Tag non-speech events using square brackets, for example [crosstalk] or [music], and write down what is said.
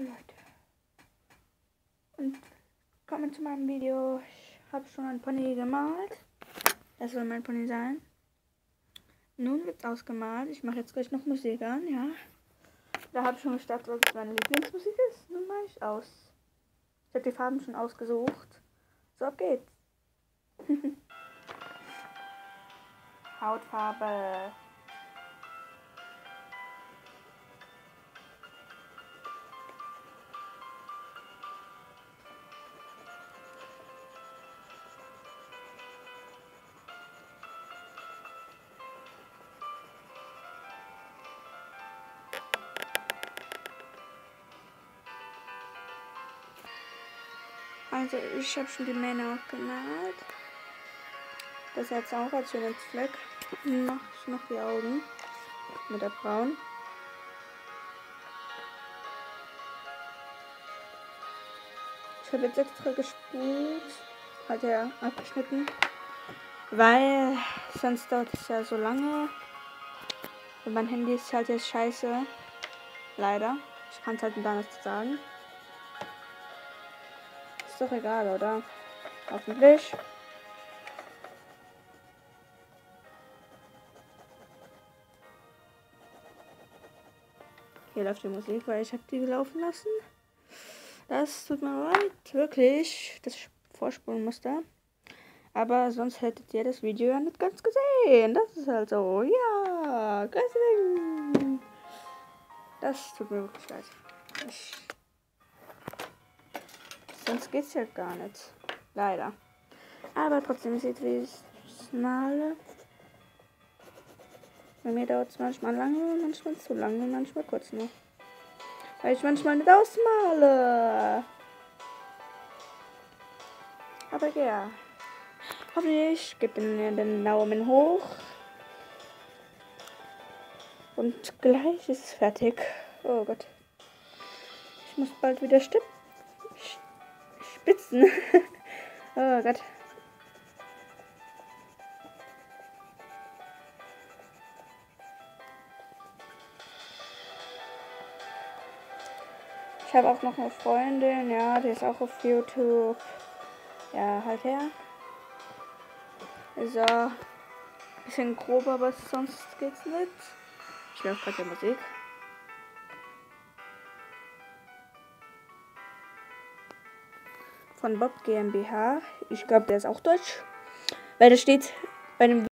Leute. Und kommen zu meinem Video. Ich habe schon ein Pony gemalt. Das soll mein Pony sein. Nun wird's ausgemalt. Ich mache jetzt gleich noch Musik an, ja. Da habe ich schon gestartet, was meine Lieblingsmusik ist. Nun mache ich aus. Ich habe die Farben schon ausgesucht. So, ab geht's. [laughs] Hautfarbe. Also ich habe schon die Männer gemalt. Das jetzt auch als schönes Fleck. Mach ich noch die Augen mit der Braun. Ich habe jetzt extra gespult, hat er abgeschnitten, weil sonst dauert es ja so lange. Und mein Handy ist halt jetzt scheiße. Leider. Ich kann es halt gar nicht sagen doch egal, oder? Hoffentlich. Hier läuft die Musik, weil ich habe die laufen lassen. Das tut mir leid, wirklich, dass ich vorspulen musste. Aber sonst hättet ihr das Video ja nicht ganz gesehen. Das ist halt so, ja, deswegen. Das tut mir wirklich leid. Ich Sonst geht's ja gar nicht. Leider. Aber trotzdem sieht wie ich male. Bei mir dauert es manchmal lange, manchmal zu lange, manchmal kurz nur. Weil ich manchmal nicht ausmale. Aber ja. Hoffentlich gibt mir den Daumen hoch. Und gleich ist es fertig. Oh Gott. Ich muss bald wieder stippen. Spitzen. [laughs] oh Gott. Ich habe auch noch eine Freundin, ja, die ist auch auf YouTube. Ja, halt her. So. Bisschen grober, aber sonst geht's nicht. Ich laufe gerade der Musik. Von Bob GmbH. Ich glaube, der ist auch deutsch. Weil da steht bei dem